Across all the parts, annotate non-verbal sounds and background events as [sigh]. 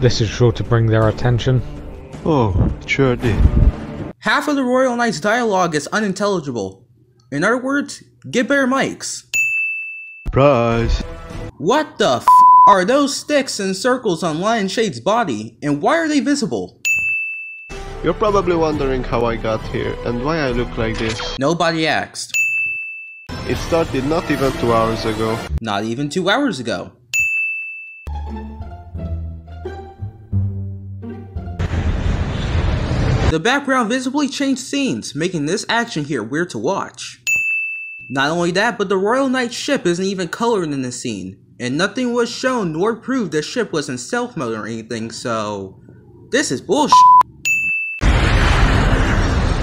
This is sure to bring their attention. Oh, sure did. Half of the Royal Knight's dialogue is unintelligible. In other words, get better mics. Surprise! What the f are those sticks and circles on Lion Shade's body, and why are they visible? You're probably wondering how I got here and why I look like this. Nobody asked. It started not even two hours ago. Not even two hours ago. The background visibly changed scenes, making this action here weird to watch. Not only that, but the Royal Knight ship isn't even colored in the scene, and nothing was shown nor proved the ship was in stealth mode or anything, so... This is bullshit.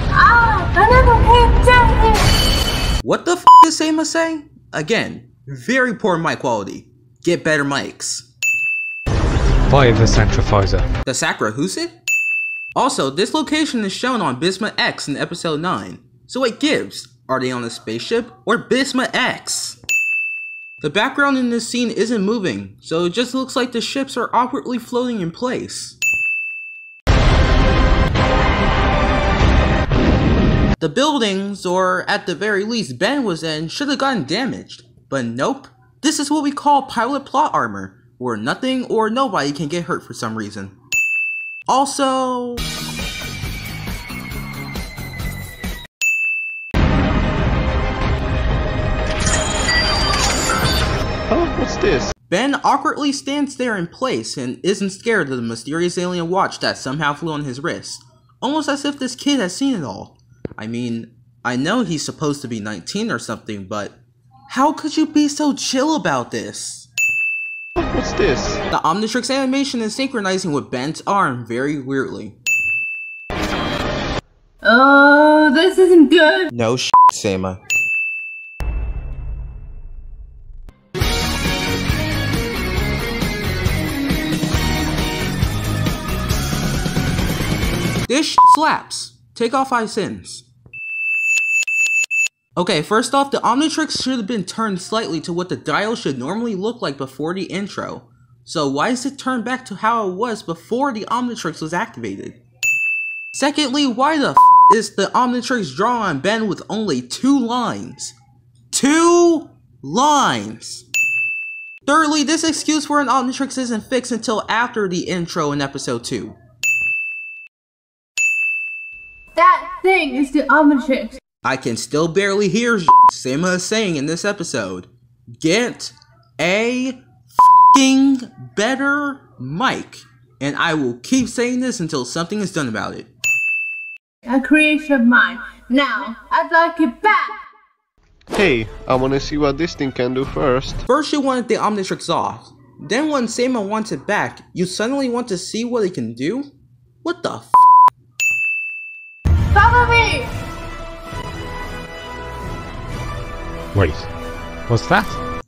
Ah, I never paid attention. What the f is Sama saying? Again, very poor mic quality. Get better mics. Via the Sacrificer. The Sacra Husit? Also, this location is shown on Bismuth X in episode 9. So it gives, are they on a spaceship or Bismuth X? The background in this scene isn't moving, so it just looks like the ships are awkwardly floating in place. The buildings, or at the very least Ben was in, should have gotten damaged. But nope, this is what we call pilot plot armor, where nothing or nobody can get hurt for some reason. Also... Oh, what's this? Ben awkwardly stands there in place and isn't scared of the mysterious alien watch that somehow flew on his wrist. Almost as if this kid has seen it all. I mean, I know he's supposed to be 19 or something, but how could you be so chill about this? What's this? The Omnitrix animation is synchronizing with Ben's arm very weirdly. Oh, this isn't good. No sh Sama. This sh slaps. Take off eye sins. Okay, first off, the Omnitrix should have been turned slightly to what the dial should normally look like before the intro. So why is it turned back to how it was before the Omnitrix was activated? Secondly, why the f is the Omnitrix drawn on Ben with only two lines? Two lines! Thirdly, this excuse for an Omnitrix isn't fixed until after the intro in episode 2. That thing is the Omnitrix. I can still barely hear [laughs] Sama is saying in this episode. Get a fing better mic. And I will keep saying this until something is done about it. A creation of mine. Now, I'd like it back. Hey, I wanna see what this thing can do first. First you wanted the Omnitrix off. Then when Sama wants it back, you suddenly want to see what it can do? What the f? Wait, what's that?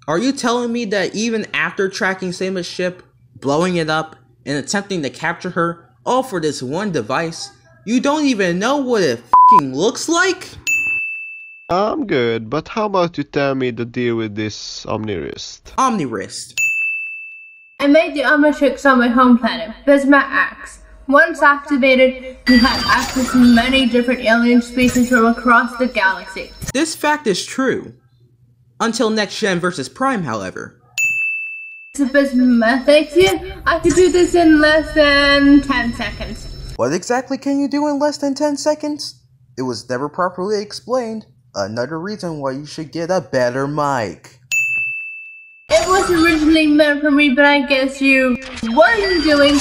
Are you telling me that even after tracking Sama's ship, blowing it up, and attempting to capture her, all for this one device, you don't even know what it fing looks like? I'm good, but how about you tell me the deal with this Omnirist? Omnirist. I made the Omnitrix on my home planet, Bismarck X. Once activated, you had access to many different alien species from across the galaxy. This fact is true. Until Next Gen versus Prime, however. So Bismarck, thanks you. I could do this in less than 10 seconds. What exactly can you do in less than 10 seconds? It was never properly explained. Another reason why you should get a better mic. It was originally meant for me, but I guess you. What are you doing?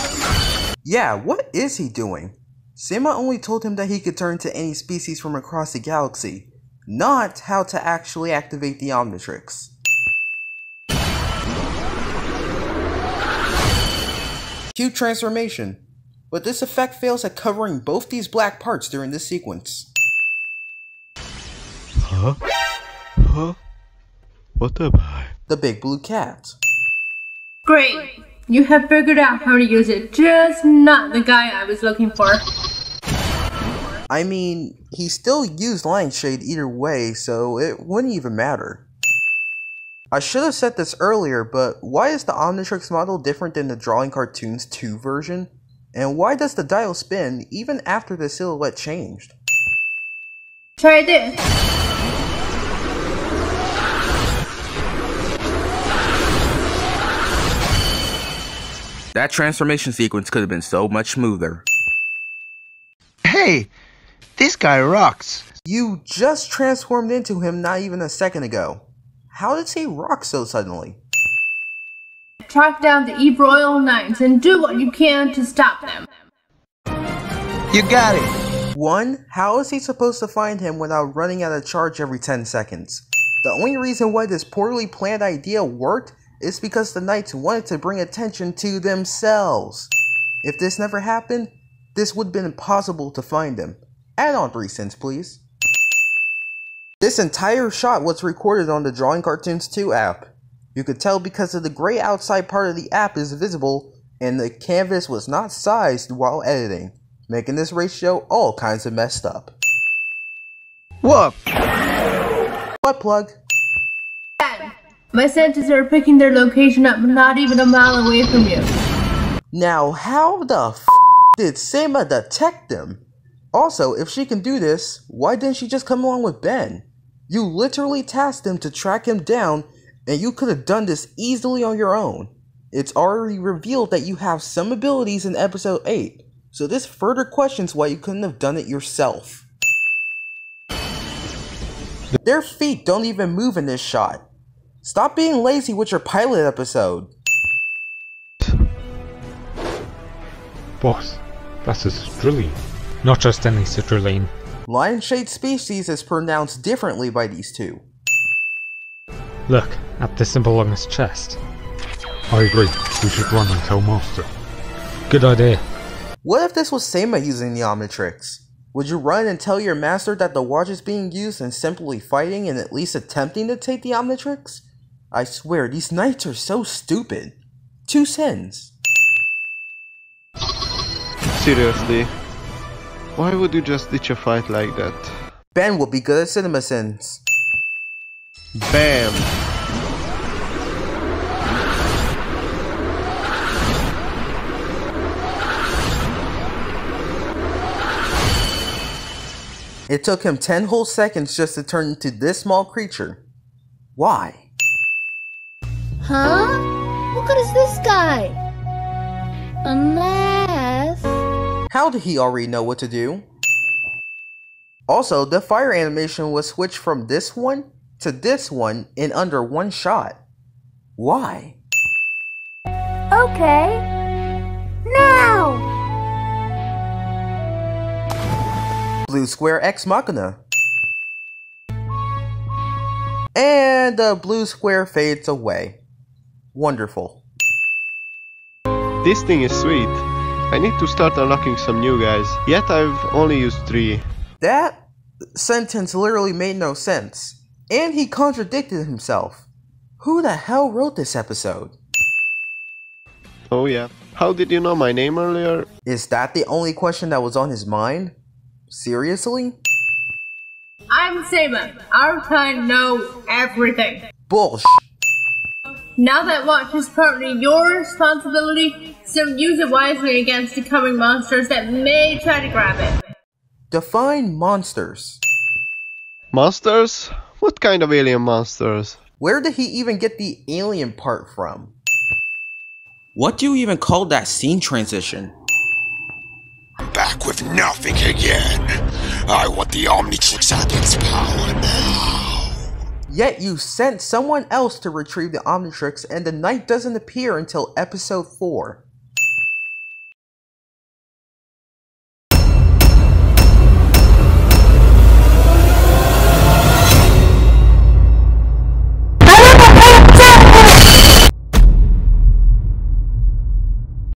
Yeah, what is he doing? Sama only told him that he could turn to any species from across the galaxy, not how to actually activate the Omnitrix. Cute transformation, but this effect fails at covering both these black parts during this sequence. Huh? Huh? What am I? The big blue cat. Great. You have figured out how to use it, just not the guy I was looking for. I mean, he still used Lion Shade either way, so it wouldn't even matter. I should have said this earlier, but why is the Omnitrix model different than the Drawing Cartoons 2 version? And why does the dial spin even after the silhouette changed? Try this. That transformation sequence could have been so much smoother. Hey, this guy rocks. You just transformed into him not even a second ago. How does he rock so suddenly? Track down the Ebroil Knights and do what you can to stop them. You got it. One, how is he supposed to find him without running out of charge every 10 seconds? The only reason why this poorly planned idea worked is because the Knights wanted to bring attention to themselves. If this never happened, this would have been impossible to find him. Add on 3 cents, please. This entire shot was recorded on the Drawing Cartoons 2 app. You could tell because of the gray outside part of the app is visible and the canvas was not sized while editing, making this ratio all kinds of messed up. What? Butt plug. My sensors are picking their location up not even a mile away from you. Now, how the f did Seima detect them? Also, if she can do this, why didn't she just come along with Ben? You literally tasked him to track him down, and you could have done this easily on your own. It's already revealed that you have some abilities in episode 8, so this further questions why you couldn't have done it yourself. Their feet don't even move in this shot. Stop being lazy with your pilot episode. Boss, that's a Citrilline. Not just any Citrilline. Lion shade species is pronounced differently by these two. Look, at the symbol on his chest. I agree, we should run and tell Master. Good idea. What if this was Seima using the Omnitrix? Would you run and tell your master that the watch is being used and simply fighting and at least attempting to take the Omnitrix? I swear, these knights are so stupid. Two sins. Seriously. Why would you just ditch a fight like that? Ben will be good at CinemaSins. Bam! It took him 10 whole seconds just to turn into this small creature. Why? Huh? What good is this guy? Unless... How did he already know what to do? Also, the fire animation was switched from this one to this one in under one shot. Why? Okay. Now! Blue Square Ex Machina. And the blue square fades away. Wonderful. This thing is sweet. I need to start unlocking some new guys. Yet I've only used three. That sentence literally made no sense. And he contradicted himself. Who the hell wrote this episode? Oh yeah. How did you know my name earlier? Is that the only question that was on his mind? Seriously? I'm Seima. Our kind know everything. Bullsh. Now that watch is partly your responsibility, so use it wisely against the coming monsters that may try to grab it. Define monsters. Monsters? What kind of alien monsters? Where did he even get the alien part from? What do you even call that scene transition? I'm Back with nothing again. I want the Omnitrix Agent's power now. Yet you sent someone else to retrieve the Omnitrix and the knight doesn't appear until episode 4.